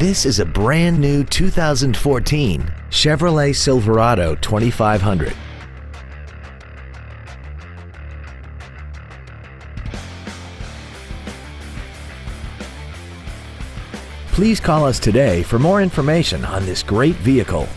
This is a brand new 2014 Chevrolet Silverado 2500. Please call us today for more information on this great vehicle.